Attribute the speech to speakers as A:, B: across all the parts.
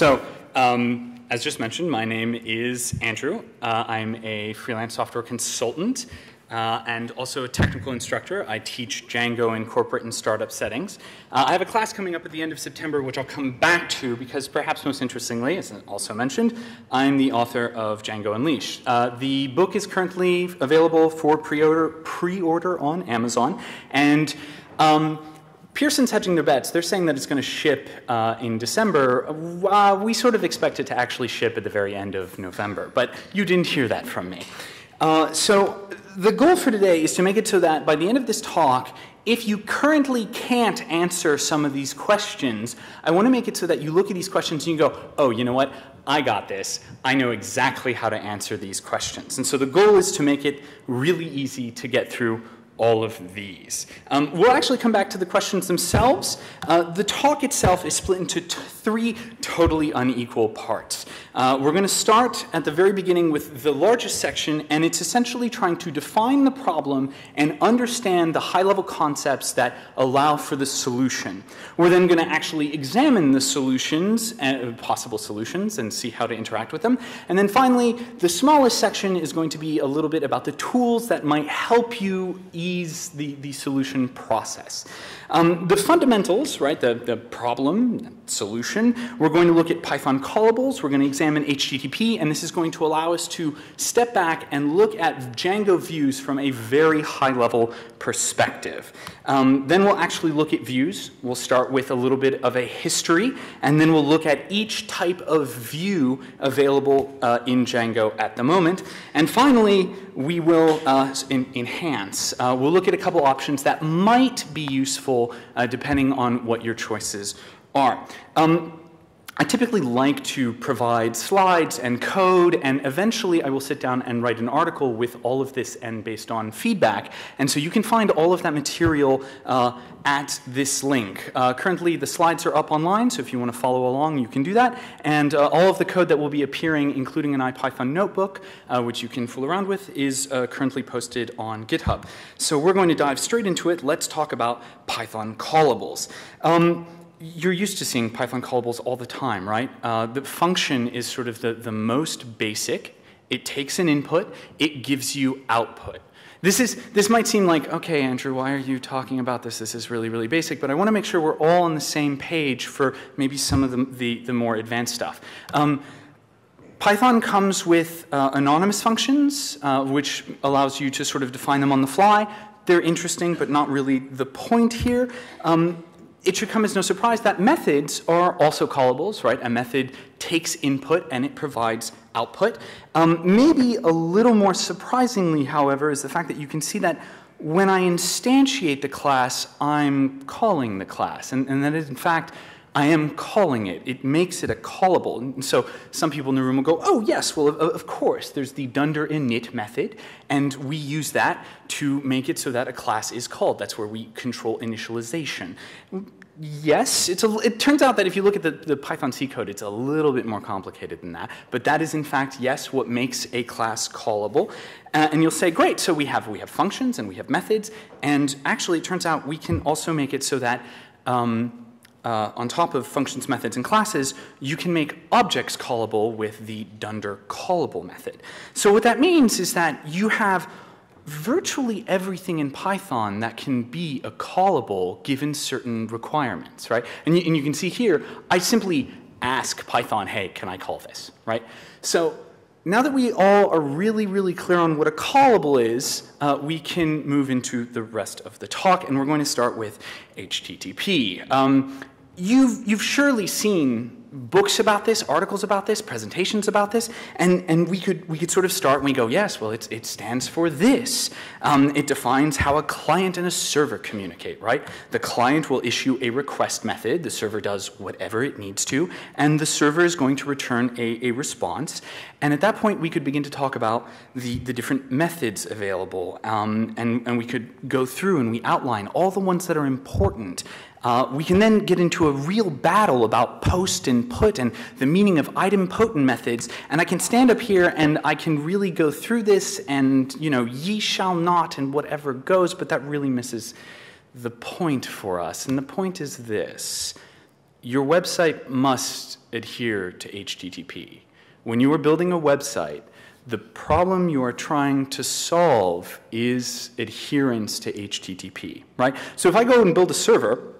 A: So, um, as just mentioned, my name is Andrew. Uh, I'm a freelance software consultant uh, and also a technical instructor. I teach Django in corporate and startup settings. Uh, I have a class coming up at the end of September, which I'll come back to because perhaps most interestingly, as also mentioned, I'm the author of Django Unleashed. Uh, the book is currently available for pre-order, pre-order on Amazon, and um, Pearson's hedging their bets. They're saying that it's going to ship uh, in December. Uh, we sort of expect it to actually ship at the very end of November, but you didn't hear that from me. Uh, so the goal for today is to make it so that by the end of this talk, if you currently can't answer some of these questions, I want to make it so that you look at these questions and you go, oh, you know what? I got this. I know exactly how to answer these questions. And so the goal is to make it really easy to get through all of these. Um, we'll actually come back to the questions themselves. Uh, the talk itself is split into three totally unequal parts. Uh, we're going to start at the very beginning with the largest section, and it's essentially trying to define the problem and understand the high level concepts that allow for the solution. We're then going to actually examine the solutions, uh, possible solutions, and see how to interact with them. And then finally, the smallest section is going to be a little bit about the tools that might help you ease the, the solution process. Um, the fundamentals, right, the, the problem, solution, we're going to look at Python callables, we're going to examine HTTP, and this is going to allow us to step back and look at Django views from a very high level perspective. Um, then we'll actually look at views. We'll start with a little bit of a history, and then we'll look at each type of view available uh, in Django at the moment. And finally, we will uh, in, enhance. Uh, we'll look at a couple options that might be useful uh, depending on what your choices are. Um, I typically like to provide slides and code, and eventually I will sit down and write an article with all of this and based on feedback. And so you can find all of that material uh, at this link. Uh, currently, the slides are up online, so if you want to follow along, you can do that. And uh, all of the code that will be appearing, including an IPython notebook, uh, which you can fool around with, is uh, currently posted on GitHub. So we're going to dive straight into it. Let's talk about Python callables. Um, you're used to seeing Python callables all the time, right? Uh, the function is sort of the, the most basic. It takes an input, it gives you output. This, is, this might seem like, okay, Andrew, why are you talking about this? This is really, really basic, but I want to make sure we're all on the same page for maybe some of the, the, the more advanced stuff. Um, Python comes with uh, anonymous functions, uh, which allows you to sort of define them on the fly. They're interesting, but not really the point here. Um, it should come as no surprise that methods are also callables, right? A method takes input and it provides output. Um, maybe a little more surprisingly, however, is the fact that you can see that when I instantiate the class, I'm calling the class. And, and that is, in fact, I am calling it. It makes it a callable. And so some people in the room will go, oh, yes, well, of, of, course, there's the dunder init method, and we use that to make it so that a class is called. That's where we control initialization. Yes, it's a, it turns out that if you look at the, the Python C code, it's a little bit more complicated than that. But that is, in fact, yes, what makes a class callable. Uh, and you'll say, great, so we have, we have functions and we have methods. And actually, it turns out we can also make it so that um, uh, on top of functions, methods, and classes, you can make objects callable with the dunder callable method. So what that means is that you have virtually everything in Python that can be a callable given certain requirements, right? And you, and you can see here, I simply ask Python, hey, can I call this, right? So now that we all are really, really clear on what a callable is, uh, we can move into the rest of the talk, and we're going to start with HTTP. Um, you've, you've surely seen books about this, articles about this, presentations about this, and, and we, could, we could sort of start and we go, yes, well, it stands for this. Um, it defines how a client and a server communicate, right? The client will issue a request method, the server does whatever it needs to, and the server is going to return a, a response. And at that point, we could begin to talk about the, the different methods available, um, and, and we could go through and we outline all the ones that are important uh, we can then get into a real battle about post and put and the meaning of idempotent methods. And I can stand up here and I can really go through this and, you know, ye shall not and whatever goes, but that really misses the point for us. And the point is this your website must adhere to HTTP. When you are building a website, the problem you are trying to solve is adherence to HTTP, right? So if I go and build a server,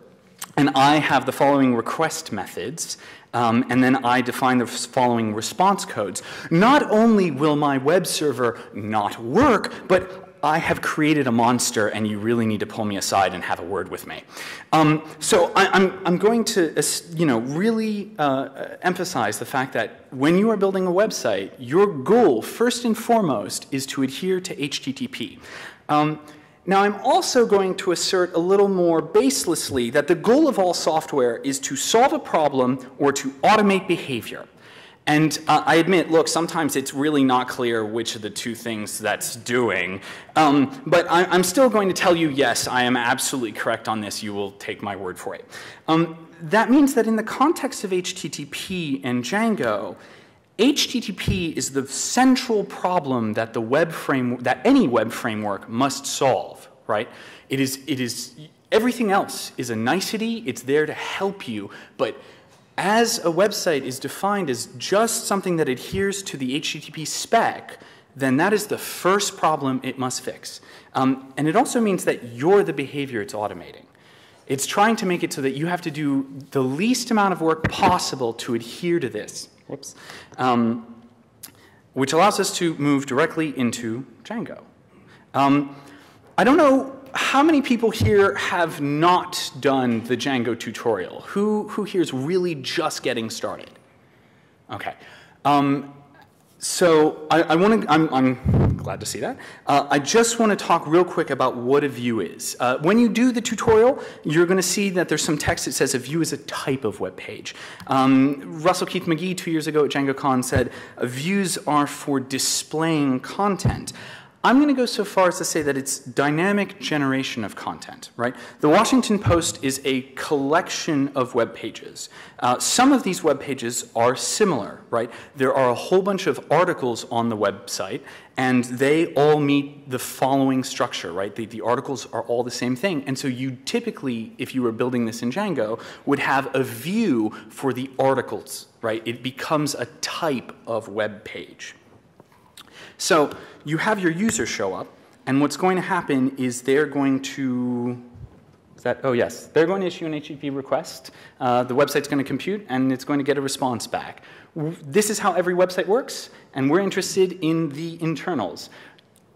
A: and I have the following request methods, um, and then I define the following response codes. Not only will my web server not work, but I have created a monster and you really need to pull me aside and have a word with me. Um, so I, am I'm, I'm going to you know, really uh, emphasize the fact that when you are building a website, your goal, first and foremost, is to adhere to HTTP. Um, now, I'm also going to assert a little more baselessly that the goal of all software is to solve a problem or to automate behavior. And uh, I admit, look, sometimes it's really not clear which of the two things that's doing. Um, but I, am still going to tell you, yes, I am absolutely correct on this. You will take my word for it. Um, that means that in the context of HTTP and Django, HTTP is the central problem that the web frame that any web framework must solve, right? It is, it is, everything else is a nicety, it's there to help you, but as a website is defined as just something that adheres to the HTTP spec, then that is the first problem it must fix. Um, and it also means that you're the behavior it's automating. It's trying to make it so that you have to do the least amount of work possible to adhere to this. Whoops. Um, which allows us to move directly into Django. Um, I don't know how many people here have not done the Django tutorial? Who, who here is really just getting started? Okay. Um, so I, I want to, I'm, I'm, glad to see that. Uh, I just want to talk real quick about what a view is. Uh, when you do the tutorial, you're going to see that there's some text that says a view is a type of web page. Um, Russell Keith-Magee two years ago at DjangoCon said views are for displaying content. I'm going to go so far as to say that it's dynamic generation of content, right? The Washington Post is a collection of web pages. Uh, some of these web pages are similar, right? There are a whole bunch of articles on the website, and they all meet the following structure, right? The, the articles are all the same thing. And so you typically, if you were building this in Django, would have a view for the articles, right? It becomes a type of web page. So you have your user show up, and what's going to happen is they're going to, that, oh yes, they're going to issue an HTTP request. Uh, the website's going to compute, and it's going to get a response back. This is how every website works, and we're interested in the internals.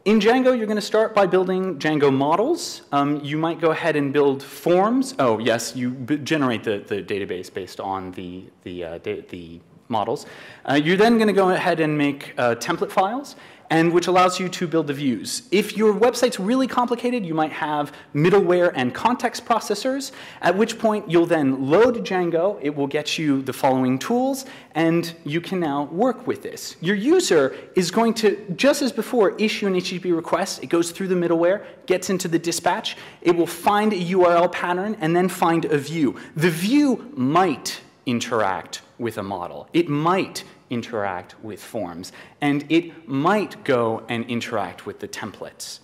A: In Django, you're going to start by building Django models. Um, you might go ahead and build forms. Oh, yes, you generate the, the database based on the, the, uh, the models. Uh, you're then going to go ahead and make uh, template files, and which allows you to build the views. If your website's really complicated, you might have middleware and context processors, at which point you'll then load Django, it will get you the following tools, and you can now work with this. Your user is going to, just as before, issue an HTTP request, it goes through the middleware, gets into the dispatch, it will find a URL pattern, and then find a view. The view might interact with a model. It might interact with forms, and it might go and interact with the templates.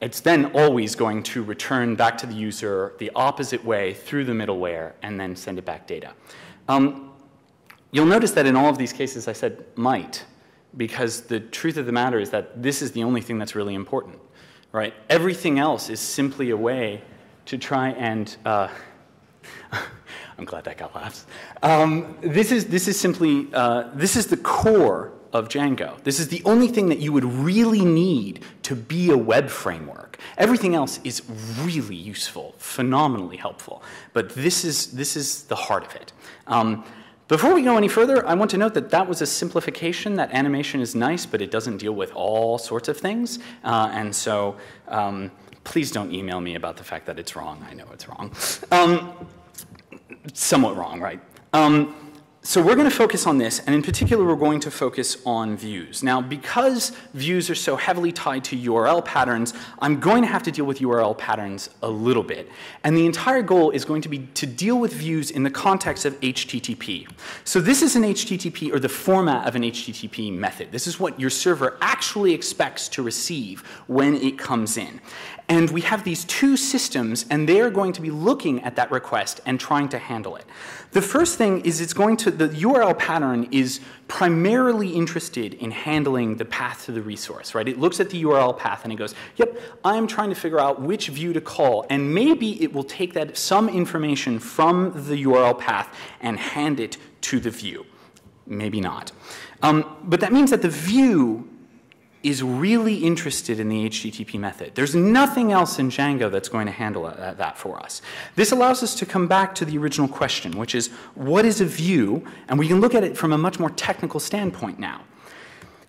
A: It's then always going to return back to the user the opposite way through the middleware and then send it back data. Um, you'll notice that in all of these cases I said might, because the truth of the matter is that this is the only thing that's really important, right? Everything else is simply a way to try and uh, I'm glad that got laughs. Um, this, is, this is simply, uh, this is the core of Django. This is the only thing that you would really need to be a web framework. Everything else is really useful, phenomenally helpful. But this is, this is the heart of it. Um, before we go any further, I want to note that that was a simplification. That animation is nice, but it doesn't deal with all sorts of things. Uh, and so um, please don't email me about the fact that it's wrong. I know it's wrong. Um, somewhat wrong, right? Um, so we're going to focus on this, and in particular, we're going to focus on views. Now, because views are so heavily tied to URL patterns, I'm going to have to deal with URL patterns a little bit. And the entire goal is going to be to deal with views in the context of HTTP. So this is an HTTP, or the format of an HTTP method. This is what your server actually expects to receive when it comes in. And we have these two systems, and they are going to be looking at that request and trying to handle it. The first thing is it's going to, the URL pattern is primarily interested in handling the path to the resource, right? It looks at the URL path and it goes, yep, I'm trying to figure out which view to call, and maybe it will take that some information from the URL path and hand it to the view. Maybe not. Um, but that means that the view is really interested in the HTTP method. There's nothing else in Django that's going to handle uh, that for us. This allows us to come back to the original question, which is what is a view? And we can look at it from a much more technical standpoint now.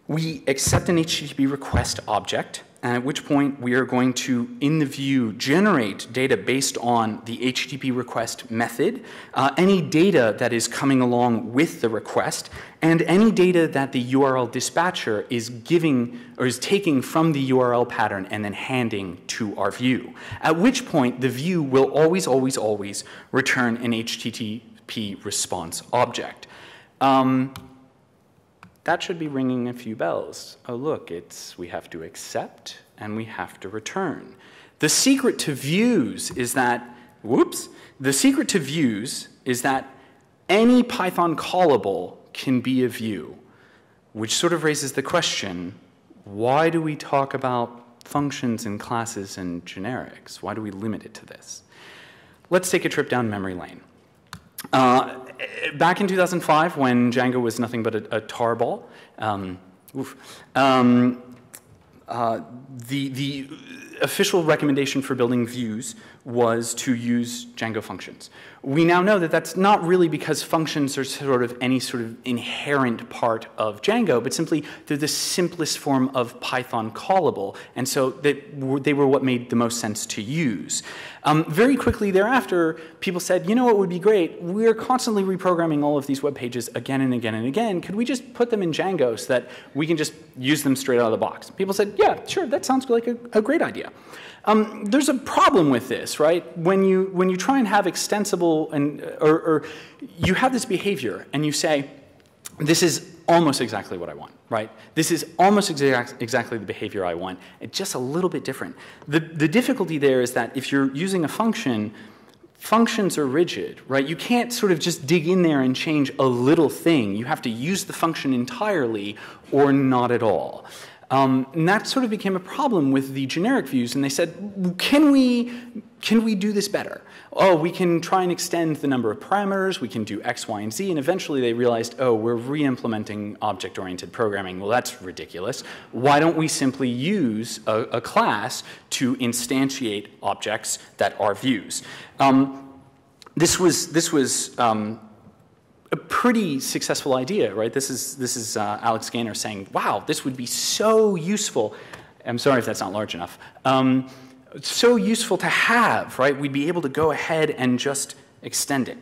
A: We accept an HTTP request object at which point we are going to, in the view, generate data based on the HTTP request method, uh, any data that is coming along with the request, and any data that the URL dispatcher is giving or is taking from the URL pattern and then handing to our view. At which point, the view will always, always, always return an HTTP response object. Um, that should be ringing a few bells. Oh, look, it's we have to accept and we have to return. The secret to views is that, whoops, the secret to views is that any Python callable can be a view, which sort of raises the question, why do we talk about functions and classes and generics? Why do we limit it to this? Let's take a trip down memory lane. Uh, back in 2005, when Django was nothing but a, a tarball, um, um, uh, the, the official recommendation for building views was to use Django functions. We now know that that's not really because functions are sort of any sort of inherent part of Django, but simply they're the simplest form of Python callable, and so they were, they were what made the most sense to use. Um, very quickly thereafter, people said, you know what would be great? We're constantly reprogramming all of these web pages again and again and again. Could we just put them in Django so that we can just use them straight out of the box? People said, yeah, sure, that sounds like a, a great idea. Um, there's a problem with this, right? When you, when you try and have extensible, and, or, or you have this behavior and you say, this is almost exactly what I want, right? This is almost exact, exactly the behavior I want, it's just a little bit different. The, the difficulty there is that if you're using a function, functions are rigid, right? You can't sort of just dig in there and change a little thing. You have to use the function entirely or not at all. Um, and that sort of became a problem with the generic views, and they said, can we, can we do this better? Oh, we can try and extend the number of parameters, we can do X, Y, and Z, and eventually they realized, oh, we're re-implementing object-oriented programming. Well, that's ridiculous. Why don't we simply use a, a class to instantiate objects that are views? Um, this was, this was um, a pretty successful idea, right? This is, this is uh, Alex Gaynor saying, wow, this would be so useful. I'm sorry if that's not large enough. Um, so useful to have, right? We'd be able to go ahead and just extend it.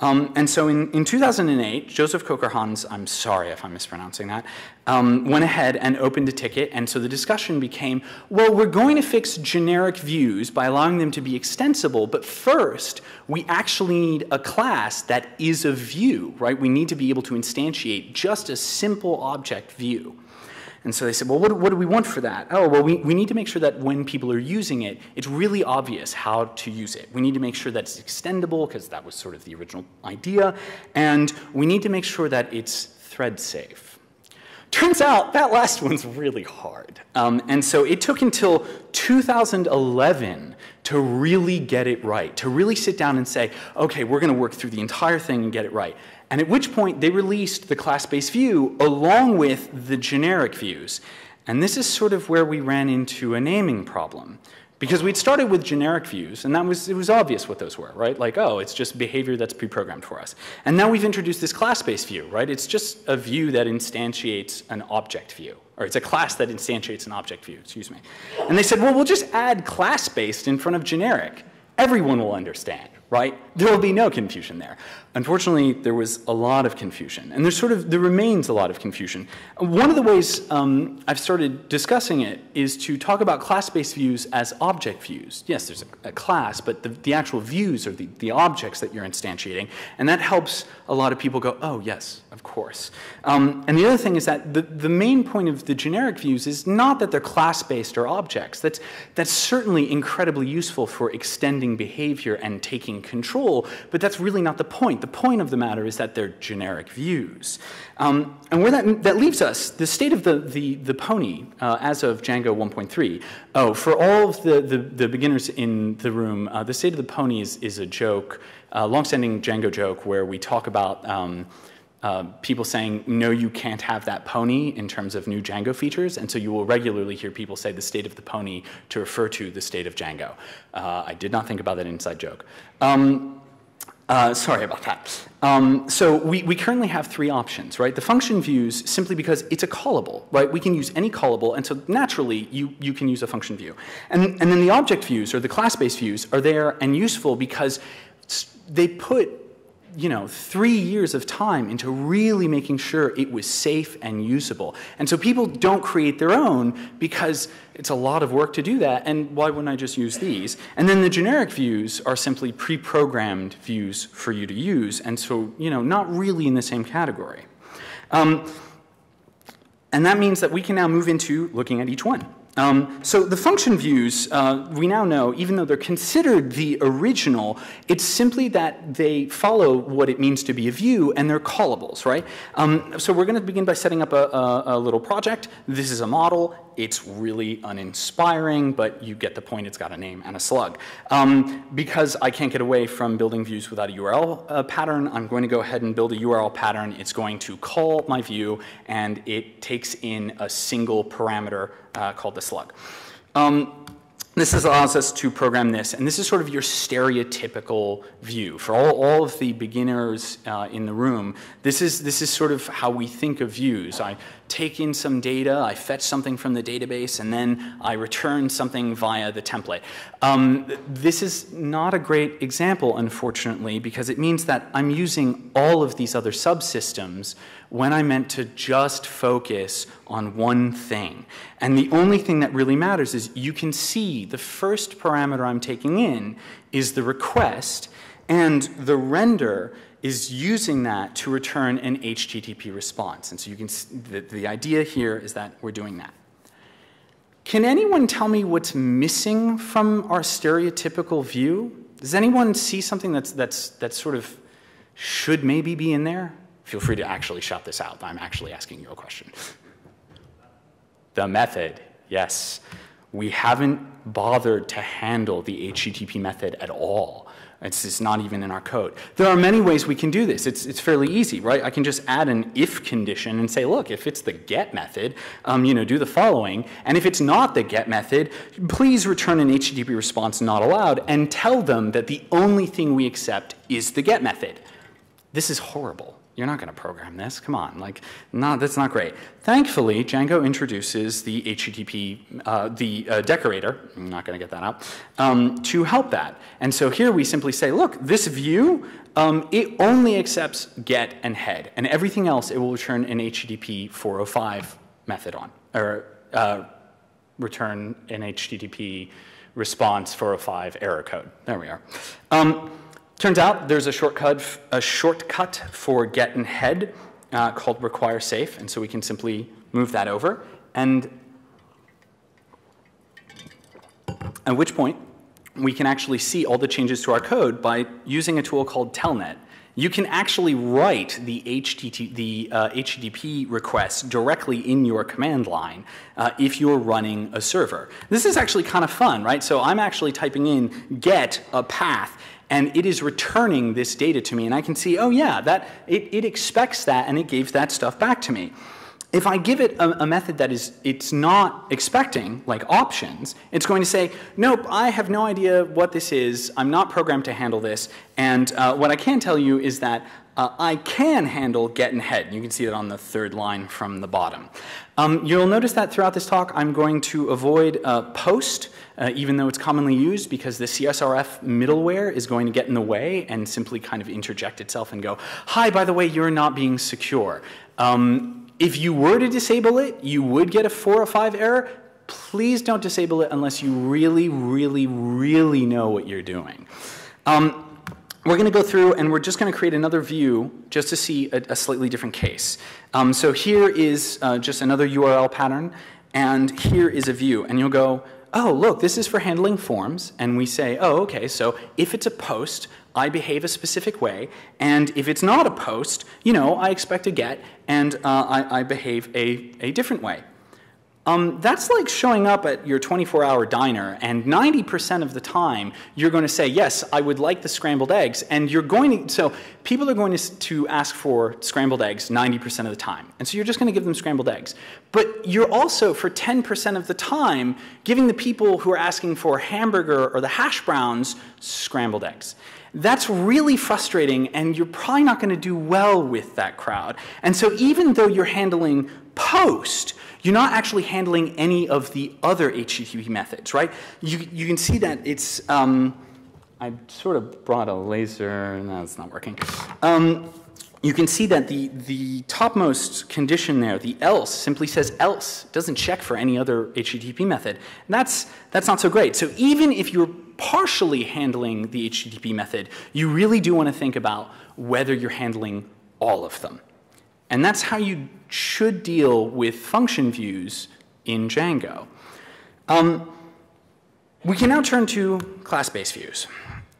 A: Um, and so in, in 2008, Joseph Kocherhans, I'm sorry if I'm mispronouncing that, um, went ahead and opened a ticket. And so the discussion became, well, we're going to fix generic views by allowing them to be extensible. But first, we actually need a class that is a view, right? We need to be able to instantiate just a simple object view. And so they said, well, what, what, do we want for that? Oh, well, we, we need to make sure that when people are using it, it's really obvious how to use it. We need to make sure that it's extendable, because that was sort of the original idea. And we need to make sure that it's thread safe. Turns out that last one's really hard. Um, and so it took until 2011 to really get it right, to really sit down and say, okay, we're going to work through the entire thing and get it right. And at which point they released the class-based view along with the generic views. And this is sort of where we ran into a naming problem. Because we'd started with generic views, and that was, it was obvious what those were, right? Like, oh, it's just behavior that's pre-programmed for us. And now we've introduced this class-based view, right? It's just a view that instantiates an object view, or it's a class that instantiates an object view, excuse me. And they said, well, we'll just add class-based in front of generic. Everyone will understand, right? There will be no confusion there. Unfortunately, there was a lot of confusion, and there's sort of there remains a lot of confusion. One of the ways um, I've started discussing it is to talk about class-based views as object views. Yes, there's a, a class, but the, the, actual views are the, the objects that you're instantiating, and that helps a lot of people go, oh yes, of course. Um, and the other thing is that the, the main point of the generic views is not that they're class-based or objects. That's, that's certainly incredibly useful for extending behavior and taking control, but that's really not the point. The point of the matter is that they're generic views. Um, and where that, that leaves us, the state of the, the, the pony uh, as of Django 1.3, oh, for all of the, the, the beginners in the room, uh, the state of the pony is, is a joke, a long-standing Django joke where we talk about um, uh, people saying, no, you can't have that pony in terms of new Django features. And so you will regularly hear people say the state of the pony to refer to the state of Django. Uh, I did not think about that inside joke. Um, uh, sorry about that. Um, so we, we currently have three options, right? The function views simply because it's a callable, right? We can use any callable, and so naturally you, you can use a function view. And, and then the object views or the class-based views are there and useful because they put you know, three years of time into really making sure it was safe and usable. And so people don't create their own because it's a lot of work to do that, and why wouldn't I just use these? And then the generic views are simply pre-programmed views for you to use, and so, you know, not really in the same category. Um, and that means that we can now move into looking at each one. Um, so the function views, uh, we now know, even though they're considered the original, it's simply that they follow what it means to be a view and they're callables, right? Um, so we're going to begin by setting up a, a, a little project. This is a model. It's really uninspiring, but you get the point. It's got a name and a slug. Um, because I can't get away from building views without a URL uh, pattern, I'm going to go ahead and build a URL pattern. It's going to call my view, and it takes in a single parameter uh, called the slug. Um, this allows us to program this, and this is sort of your stereotypical view. For all, all of the beginners uh, in the room, this is, this is sort of how we think of views. I take in some data, I fetch something from the database, and then I return something via the template. Um, this is not a great example, unfortunately, because it means that I'm using all of these other subsystems when I meant to just focus on one thing. And the only thing that really matters is you can see the first parameter I'm taking in is the request, and the render is using that to return an HTTP response. And so you can, the, the idea here is that we're doing that. Can anyone tell me what's missing from our stereotypical view? Does anyone see something that's, that's, that's sort of should maybe be in there? Feel free to actually shout this out. I'm actually asking you a question. the method, yes. We haven't bothered to handle the HTTP method at all. It's just not even in our code. There are many ways we can do this. It's, it's fairly easy, right? I can just add an if condition and say, look, if it's the get method, um, you know, do the following. And if it's not the get method, please return an HTTP response not allowed and tell them that the only thing we accept is the get method. This is horrible. You're not going to program this. Come on, like, no, that's not great. Thankfully, Django introduces the HTTP, uh, the uh, decorator. I'm not going to get that out um, to help that. And so here we simply say, look, this view, um, it only accepts get and head, and everything else it will return an HTTP 405 method on, or uh, return an HTTP response 405 error code. There we are. Um, Turns out there's a shortcut, a shortcut for get and head uh, called require safe, and so we can simply move that over. And at which point, we can actually see all the changes to our code by using a tool called Telnet. You can actually write the, HTTP, the uh, request directly in your command line uh, if you're running a server. This is actually kind of fun, right? So I'm actually typing in get a path, and it is returning this data to me, and I can see, oh yeah, that it, it expects that, and it gave that stuff back to me. if I give it a, a, method that is, it's not expecting, like options, it's going to say, nope, I have no idea what this is, I'm not programmed to handle this, and uh, what I can tell you is that uh, I can handle get and head. You can see that on the third line from the bottom. Um, you'll notice that throughout this talk, I'm going to avoid uh, post, uh, even though it's commonly used, because the CSRF middleware is going to get in the way and simply kind of interject itself and go, hi, by the way, you're not being secure. Um, if you were to disable it, you would get a 4 or 5 error. Please don't disable it unless you really, really, really know what you're doing. Um, we're going to go through and we're just going to create another view just to see a, a slightly different case. Um, so here is uh, just another URL pattern, and here is a view. And you'll go, oh, look, this is for handling forms. And we say, oh, okay, so if it's a post, I behave a specific way, and if it's not a post, you know, I expect a get, and uh, I, I, behave a, a different way. Um, that's like showing up at your 24-hour diner, and 90% of the time, you're going to say, yes, I would like the scrambled eggs, and you're going to, so people are going to, to ask for scrambled eggs 90% of the time, and so you're just going to give them scrambled eggs. But you're also, for 10% of the time, giving the people who are asking for hamburger or the hash browns scrambled eggs. That's really frustrating, and you're probably not going to do well with that crowd. And so even though you're handling post, you're not actually handling any of the other HTTP methods, right? You, you can see that it's, um, I sort of brought a laser, no, it's not working. Um, you can see that the, the topmost condition there, the else, simply says else. Doesn't check for any other HTTP method. And that's, that's not so great. So even if you're partially handling the HTTP method, you really do want to think about whether you're handling all of them. And that's how you should deal with function views in Django. Um, we can now turn to class-based views.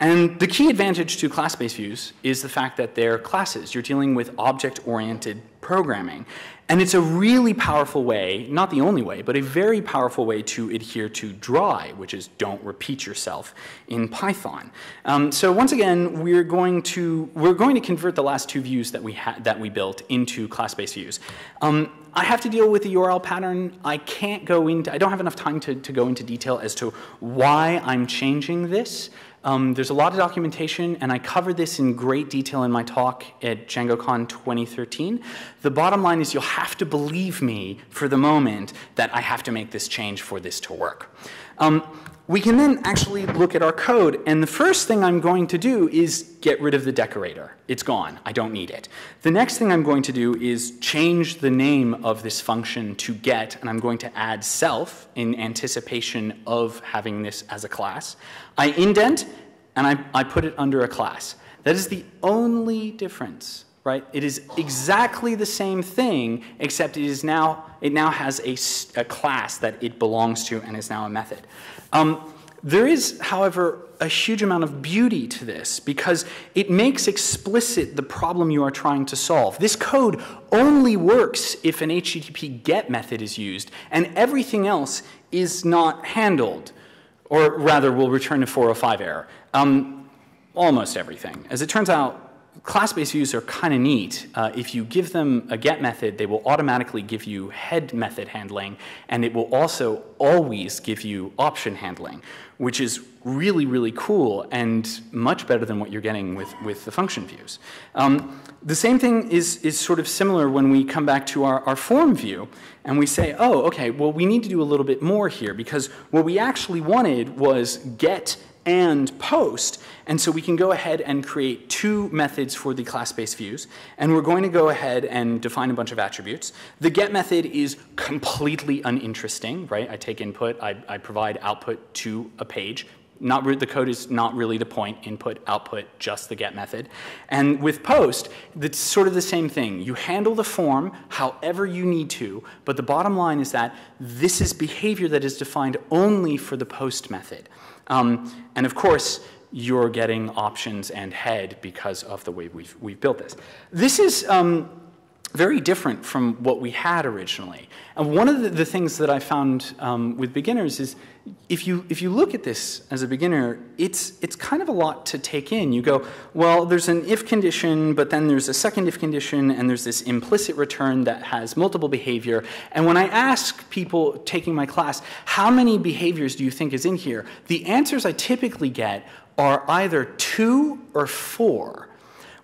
A: And the key advantage to class-based views is the fact that they're classes. You're dealing with object-oriented programming. And it's a really powerful way, not the only way, but a very powerful way to adhere to DRY, which is don't repeat yourself in Python. Um, so once again, we're going to we're going to convert the last two views that we had that we built into class-based views. Um, I have to deal with the URL pattern. I can't go into I don't have enough time to, to go into detail as to why I'm changing this. Um, there's a lot of documentation, and I covered this in great detail in my talk at DjangoCon 2013. The bottom line is you'll have to believe me for the moment that I have to make this change for this to work. Um, we can then actually look at our code, and the first thing I'm going to do is get rid of the decorator. It's gone. I don't need it. The next thing I'm going to do is change the name of this function to get, and I'm going to add self in anticipation of having this as a class. I indent, and I, I put it under a class. That is the only difference right? It is exactly the same thing, except it is now it now has a, a class that it belongs to and is now a method. Um, there is, however, a huge amount of beauty to this because it makes explicit the problem you are trying to solve. This code only works if an HTTP GET method is used, and everything else is not handled, or rather will return a 405 error. Um, almost everything. As it turns out, class-based views are kind of neat. Uh, if you give them a get method, they will automatically give you head method handling, and it will also always give you option handling, which is really, really cool and much better than what you're getting with, with the function views. Um, the same thing is, is sort of similar when we come back to our, our form view and we say, oh, okay, well, we need to do a little bit more here because what we actually wanted was get and post. And so we can go ahead and create two methods for the class-based views. And we're going to go ahead and define a bunch of attributes. The get method is completely uninteresting, right? I take input, I, I provide output to a page. Not the code is not really the point, input, output, just the get method. And with post, it's sort of the same thing. You handle the form however you need to, but the bottom line is that this is behavior that is defined only for the post method. Um, and of course, you're getting options and head because of the way we've, we've built this. This is, um, very different from what we had originally. And one of the, the things that I found um, with beginners is if you, if you look at this as a beginner, it's, it's kind of a lot to take in. You go, well, there's an if condition, but then there's a second if condition, and there's this implicit return that has multiple behavior. And when I ask people taking my class, how many behaviors do you think is in here? The answers I typically get are either two or four,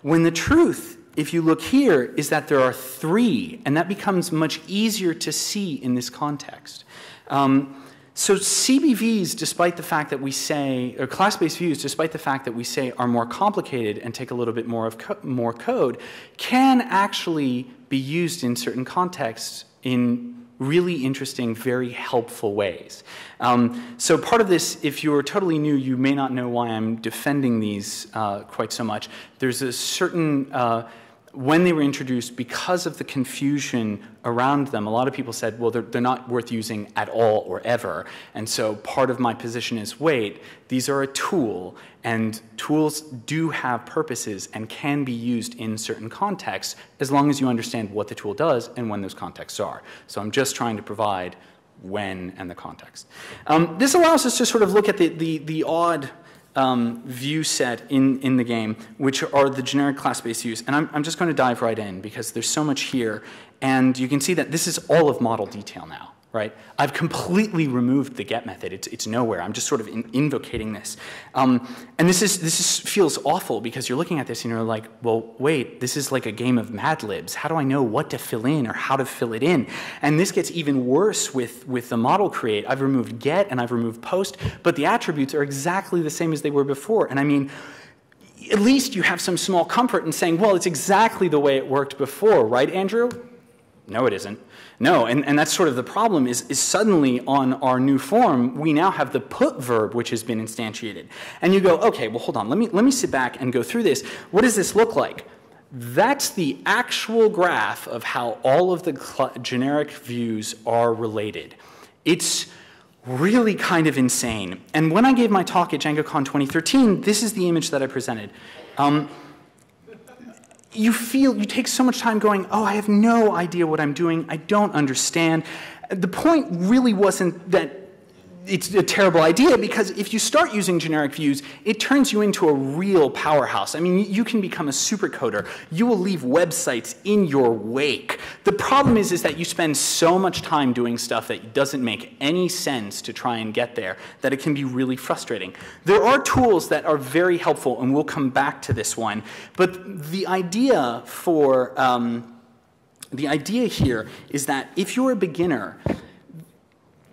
A: when the truth if you look here, is that there are three, and that becomes much easier to see in this context. Um, so CBVs, despite the fact that we say, or class-based views, despite the fact that we say are more complicated and take a little bit more of co more code, can actually be used in certain contexts in really interesting, very helpful ways. Um, so part of this, if you're totally new, you may not know why I'm defending these uh, quite so much. There's a certain uh, when they were introduced, because of the confusion around them, a lot of people said, well, they're, they're, not worth using at all or ever. And so part of my position is, wait, these are a tool, and tools do have purposes and can be used in certain contexts as long as you understand what the tool does and when those contexts are. So I'm just trying to provide when and the context. Um, this allows us to sort of look at the, the, the odd um, view set in, in the game, which are the generic class-based views. And I'm, I'm just going to dive right in because there's so much here. And you can see that this is all of model detail now right? I've completely removed the get method. It's, it's nowhere. I'm just sort of in, invocating this. Um, and this, is, this is, feels awful because you're looking at this and you're like, well, wait, this is like a game of Mad Libs. How do I know what to fill in or how to fill it in? And this gets even worse with, with the model create. I've removed get and I've removed post, but the attributes are exactly the same as they were before. And I mean, at least you have some small comfort in saying, well, it's exactly the way it worked before, right, Andrew? No, it isn't. No, and, and that's sort of the problem is, is suddenly on our new form, we now have the put verb which has been instantiated. And you go, okay, well, hold on, let me, let me sit back and go through this. What does this look like? That's the actual graph of how all of the generic views are related. It's really kind of insane. And when I gave my talk at DjangoCon 2013, this is the image that I presented. Um, you feel, you take so much time going, oh, I have no idea what I'm doing. I don't understand. The point really wasn't that it's a terrible idea because if you start using generic views, it turns you into a real powerhouse. I mean, you can become a supercoder. You will leave websites in your wake. The problem is, is that you spend so much time doing stuff that doesn't make any sense to try and get there that it can be really frustrating. There are tools that are very helpful, and we'll come back to this one. But the idea for um, the idea here is that if you're a beginner,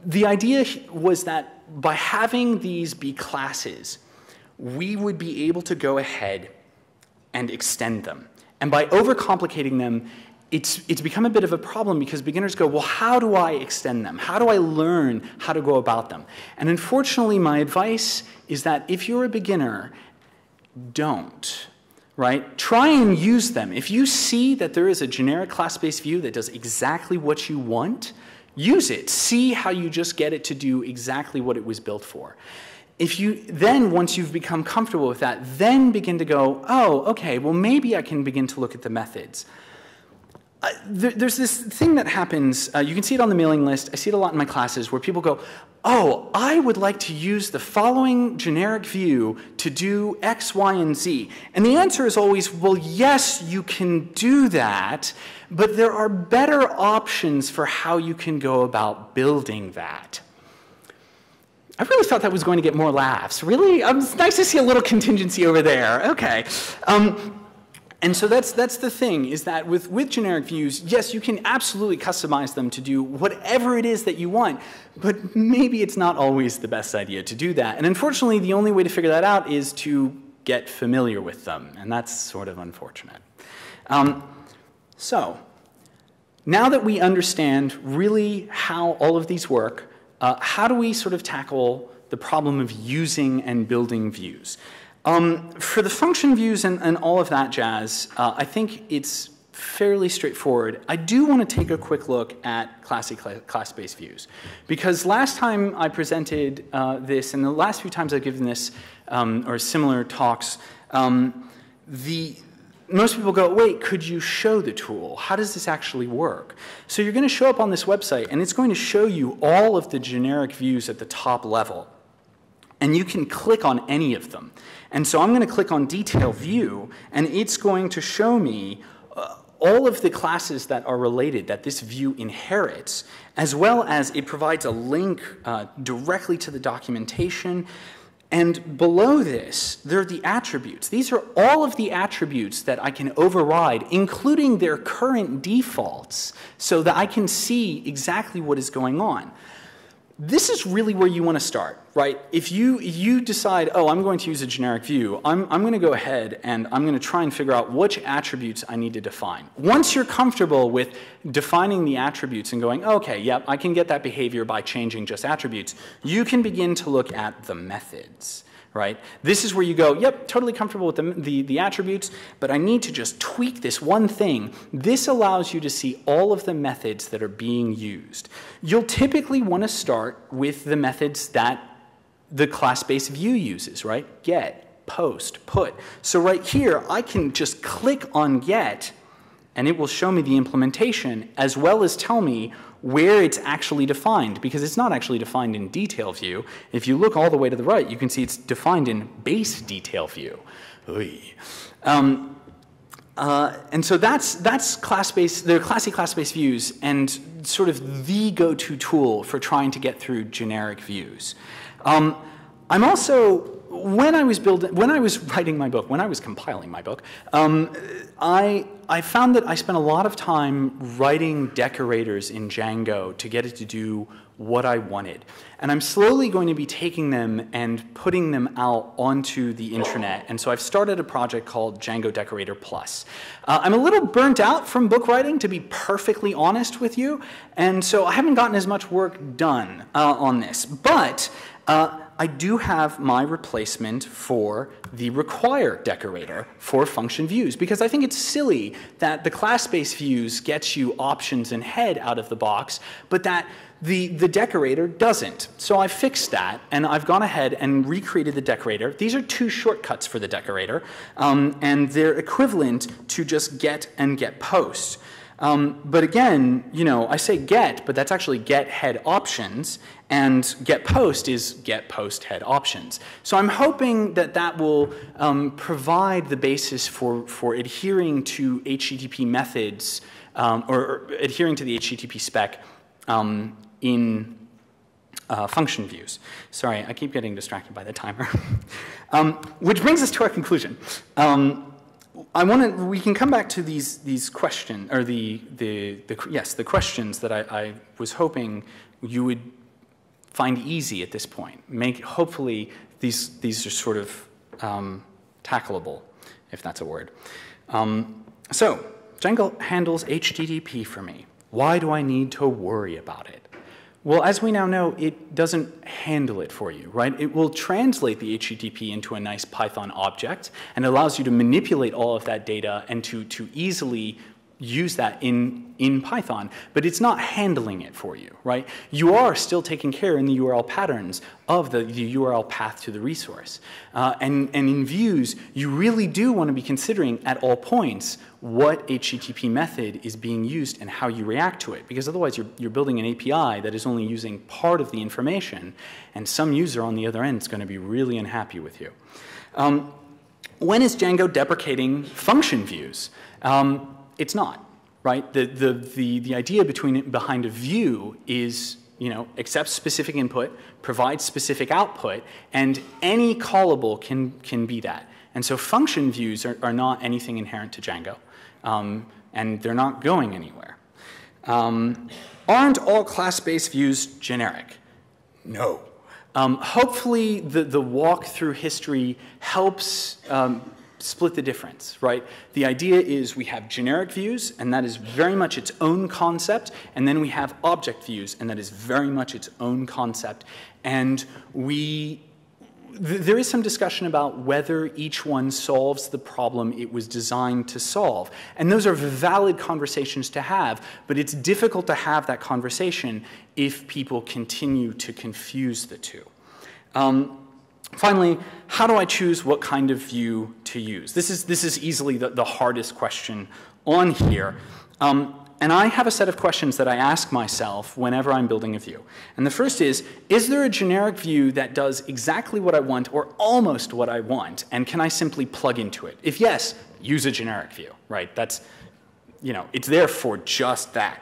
A: the idea was that by having these be classes, we would be able to go ahead and extend them. And by overcomplicating them, it's, it's become a bit of a problem because beginners go, well, how do I extend them? How do I learn how to go about them? And unfortunately, my advice is that if you're a beginner, don't, right? Try and use them. If you see that there is a generic class-based view that does exactly what you want, use it. See how you just get it to do exactly what it was built for. If you then, once you've become comfortable with that, then begin to go, oh, okay, well, maybe I can begin to look at the methods. Uh, there, there's this thing that happens, uh, you can see it on the mailing list, I see it a lot in my classes, where people go, oh, I would like to use the following generic view to do X, Y, and Z. And the answer is always, well, yes, you can do that, but there are better options for how you can go about building that. I really thought that was going to get more laughs. Really? Um, it's nice to see a little contingency over there. Okay. Um, and so that's, that's the thing, is that with, with generic views, yes, you can absolutely customize them to do whatever it is that you want, but maybe it's not always the best idea to do that. And unfortunately, the only way to figure that out is to get familiar with them, and that's sort of unfortunate. Um, so, now that we understand really how all of these work, uh, how do we sort of tackle the problem of using and building views? Um, for the function views and, and all of that jazz, uh, I think it's fairly straightforward. I do want to take a quick look at Classy class-based views. Because last time I presented uh, this, and the last few times I've given this, um, or similar talks, um, the, most people go, wait, could you show the tool? How does this actually work? So you're going to show up on this website, and it's going to show you all of the generic views at the top level. And you can click on any of them. And so I'm going to click on Detail View, and it's going to show me uh, all of the classes that are related that this view inherits, as well as it provides a link uh, directly to the documentation and below this, there are the attributes. These are all of the attributes that I can override, including their current defaults, so that I can see exactly what is going on this is really where you want to start, right? If you, you decide, oh, I'm going to use a generic view, I'm, I'm going to go ahead and I'm going to try and figure out which attributes I need to define. Once you're comfortable with defining the attributes and going, okay, yep, I can get that behavior by changing just attributes, you can begin to look at the methods right? This is where you go, yep, totally comfortable with the, the, the, attributes, but I need to just tweak this one thing. This allows you to see all of the methods that are being used. You'll typically want to start with the methods that the class-based view uses, right? Get, post, put. So right here, I can just click on get, and it will show me the implementation, as well as tell me where it's actually defined, because it's not actually defined in detail view. If you look all the way to the right, you can see it's defined in base detail view. Um, uh, and so that's, that's class-based, they're classy class-based views and sort of the go-to tool for trying to get through generic views. Um, I'm also when I was building, when I was writing my book, when I was compiling my book, um, I, I found that I spent a lot of time writing decorators in Django to get it to do what I wanted. And I'm slowly going to be taking them and putting them out onto the intranet. And so I've started a project called Django Decorator Plus. Uh, I'm a little burnt out from book writing, to be perfectly honest with you. And so I haven't gotten as much work done uh, on this. But uh, I do have my replacement for the require decorator for function views because I think it's silly that the class-based views gets you options and head out of the box, but that the, the decorator doesn't. So I fixed that, and I've gone ahead and recreated the decorator. These are two shortcuts for the decorator, um, and they're equivalent to just get and get post. Um, but again, you know, I say get, but that's actually get head options, and get post is get post head options. So I'm hoping that that will um, provide the basis for, for adhering to HTTP methods um, or, or, adhering to the HTTP spec um, in uh, function views. Sorry, I keep getting distracted by the timer. Um, which brings us to our conclusion. Um, I want to. We can come back to these these questions or the the, the yes the questions that I, I, was hoping you would find easy at this point. Make hopefully these these are sort of um, tackleable, if that's a word. Um, so Django handles HTTP for me. Why do I need to worry about it? Well, as we now know, it doesn't handle it for you, right? It will translate the HTTP into a nice Python object and allows you to manipulate all of that data and to, to easily use that in, in Python, but it's not handling it for you, right? You are still taking care in the URL patterns of the, the URL path to the resource. Uh, and, and in views, you really do want to be considering at all points what HTTP method is being used and how you react to it, because otherwise you're, you're building an API that is only using part of the information, and some user on the other end is going to be really unhappy with you. Um, when is Django deprecating function views? Um, it's not, right? The, the, the, the idea between, behind a view is you know, accepts specific input, provides specific output, and any callable can, can be that. And so function views are, are not anything inherent to Django, um, and they're not going anywhere. Um, aren't all class-based views generic? No. Um, hopefully, the, the walk through history helps um, split the difference, right? The idea is we have generic views, and that is very much its own concept, and then we have object views, and that is very much its own concept. And we, th there is some discussion about whether each one solves the problem it was designed to solve. And those are valid conversations to have, but it's difficult to have that conversation if people continue to confuse the two. Um, finally, how do I choose what kind of view to use? This is, this is easily the, the hardest question on here. Um, and I have a set of questions that I ask myself whenever I'm building a view. And the first is, is there a generic view that does exactly what I want or almost what I want? And can I simply plug into it? If yes, use a generic view, right? That's, you know, it's there for just that.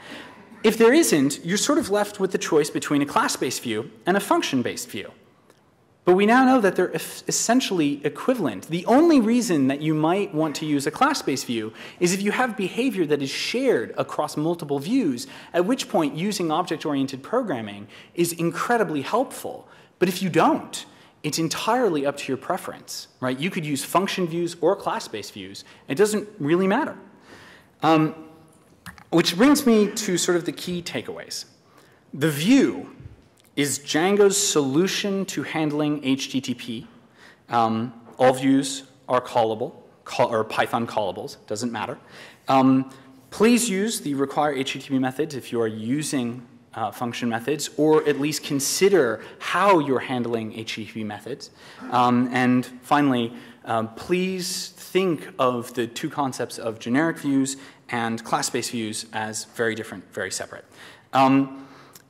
A: If there isn't, you're sort of left with the choice between a class-based view and a function-based view. But we now know that they're essentially equivalent. The only reason that you might want to use a class-based view is if you have behavior that is shared across multiple views, at which point using object-oriented programming is incredibly helpful. But if you don't, it's entirely up to your preference, right? You could use function views or class-based views. It doesn't really matter. Um, which brings me to sort of the key takeaways. The view is Django's solution to handling HTTP. Um, all views are callable, call, or Python callables, doesn't matter. Um, please use the require HTTP methods if you are using uh, function methods, or at least consider how you're handling HTTP methods. Um, and finally, um, please think of the two concepts of generic views and class-based views as very different, very separate. Um,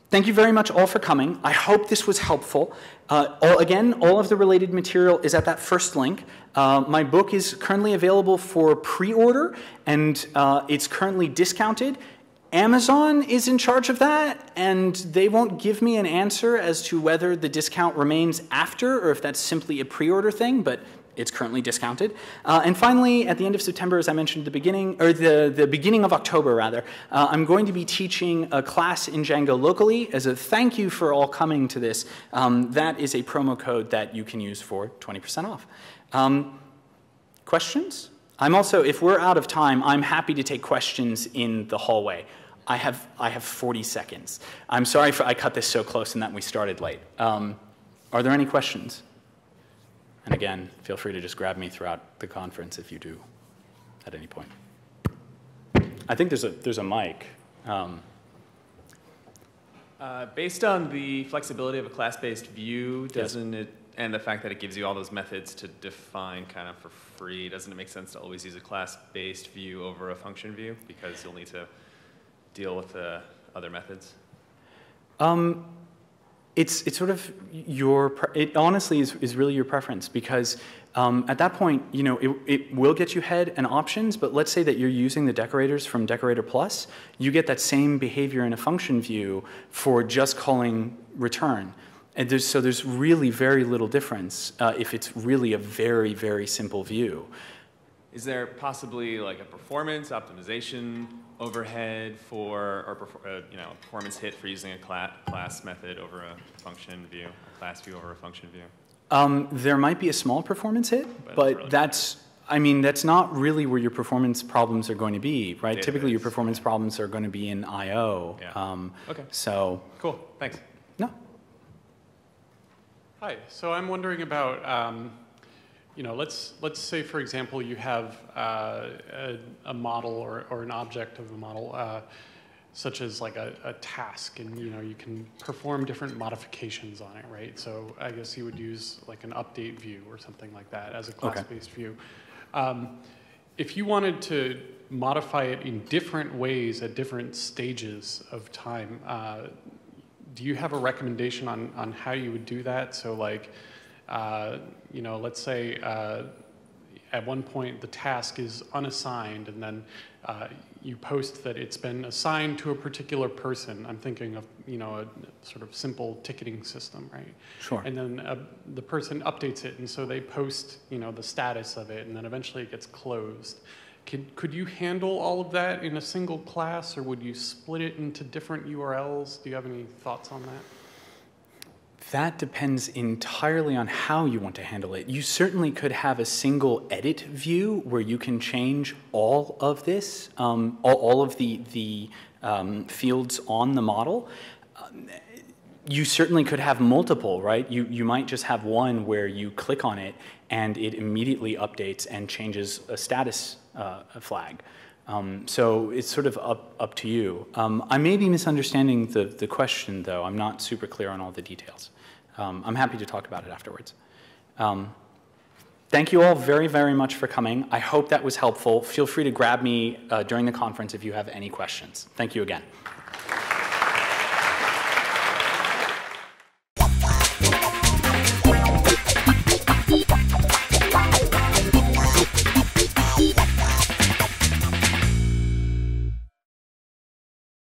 A: Thank you very much all for coming. I hope this was helpful. Uh, all, again, all of the related material is at that first link. Uh, my book is currently available for pre-order, and uh, it's currently discounted. Amazon is in charge of that, and they won't give me an answer as to whether the discount remains after or if that's simply a pre-order thing, but it's currently discounted. Uh, and finally, at the end of September, as I mentioned at the beginning, or the, the beginning of October rather, uh, I'm going to be teaching a class in Django locally as a thank you for all coming to this. Um, that is a promo code that you can use for 20% off. Um, questions? I'm also, if we're out of time, I'm happy to take questions in the hallway. I have, I have 40 seconds. I'm sorry for I cut this so close and that we started late. Um, are there any questions? And again, feel free to just grab me throughout the conference if you do at any point. I think there's a, there's a mic. Um,
B: uh, based on the flexibility of a class-based view, doesn't
A: yes.
B: it, and the fact that it gives you all those methods to define kind of for free, doesn't it make sense to always use a class-based view over a function view because you'll need to deal with the other methods?
A: Um, it's, it's sort of your, it honestly is, is really your preference because um, at that point, you know, it, it will get you head and options, but let's say that you're using the decorators from Decorator Plus, you get that same behavior in a function view for just calling return. And there's, so there's really very little difference uh, if it's really a very, very simple view.
B: Is there possibly like a performance optimization overhead for, or uh, you know, performance hit for using a cla class method over a function view, a class view over a function view?
A: Um, there might be a small performance hit, but, but really that's, I mean, that's not really where your performance problems are going to be, right? Typically, your performance problems are going to be in I/O.
B: Yeah. Um, okay.
A: So.
B: Cool. Thanks.
A: No.
C: Hi. So I'm wondering about um, you know, let's, let's say, for example, you have uh, a, a, model or, or an object of a model, uh, such as like a, a, task, and you know, you can perform different modifications on it, right? So I guess you would use like an update view or something like that as a class-based okay. view. Um, if you wanted to modify it in different ways at different stages of time, uh, do you have a recommendation on, on how you would do that? So like, uh, you know, let's say uh, at one point the task is unassigned and then uh, you post that it's been assigned to a particular person. I'm thinking of, you know, a sort of simple ticketing system, right?
A: Sure.
C: And then uh, the person updates it and so they post, you know, the status of it and then eventually it gets closed. Could, could you handle all of that in a single class or would you split it into different URLs? Do you have any thoughts on that?
A: That depends entirely on how you want to handle it. You certainly could have a single edit view where you can change all of this, um, all, all, of the, the um, fields on the model. Um, you certainly could have multiple, right? You, you might just have one where you click on it and it immediately updates and changes a status uh, flag. Um, so it's sort of up, up to you. Um, I may be misunderstanding the, the question, though. I'm not super clear on all the details. Um, I'm happy to talk about it afterwards. Um, thank you all very, very much for coming. I hope that was helpful. Feel free to grab me uh, during the conference if you have any questions. Thank you again.